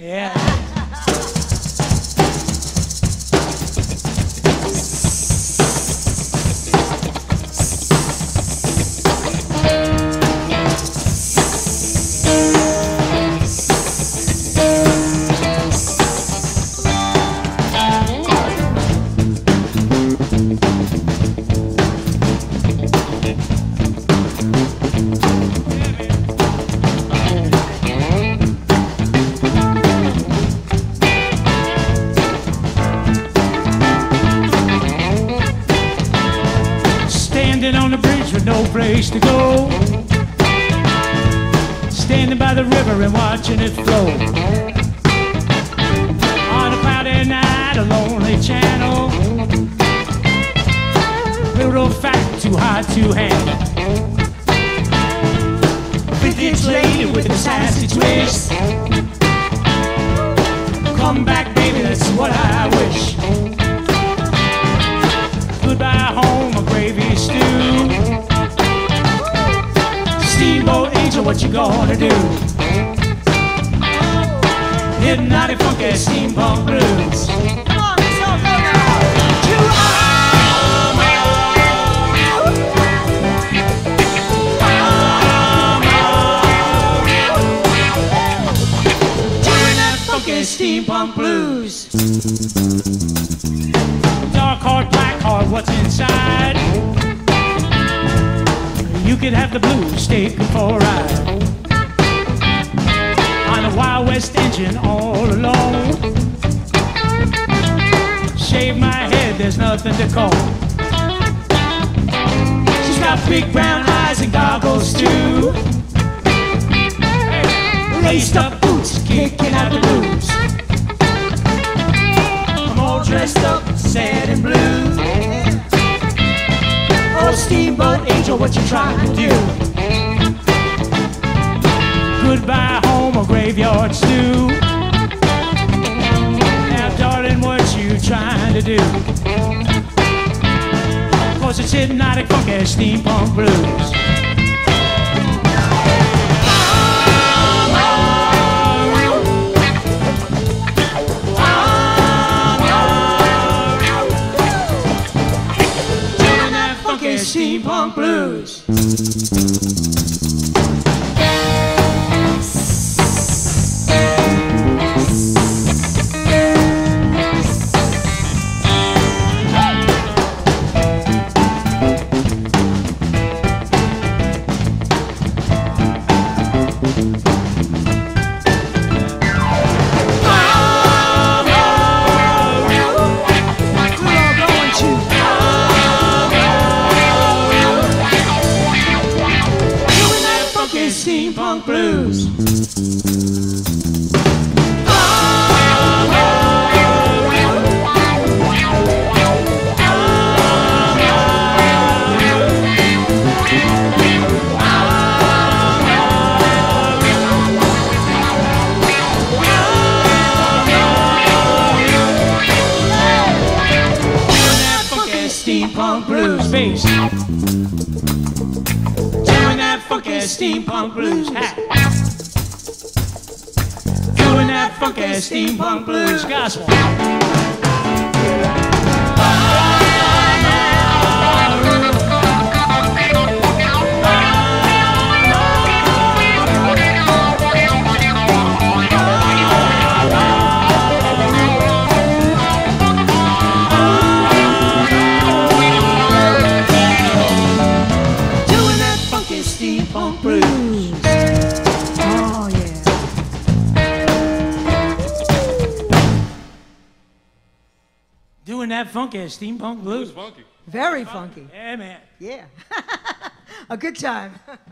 Yeah. No place to go. Standing by the river and watching it flow. On a cloudy night, a lonely channel. Little fact too hard to handle. What you gonna do? Hypnotic funky steampunk blues. Come on, let's all go now. To steampunk blues. Dark heart, black heart, what's inside? You could have the blues, me for a ride. On a Wild West engine all alone. Shave my head, there's nothing to call. She's got big brown eyes and goggles too. Laced up boots, kicking out the blues. I'm all dressed up, sad and blue. Angel, what you trying to do? Goodbye home or graveyard stew. Now, darling, what you trying to do? Cause it's hypnotic funky steampunk blues. Steampunk blues. Steampunk blues. Bass. Funky steampunk blues hat. Doing that funky steampunk blues gospel. Blues. Oh, yeah. Doing that funky steampunk blues. Funky. Very funky. Yeah, man. Yeah. A good time.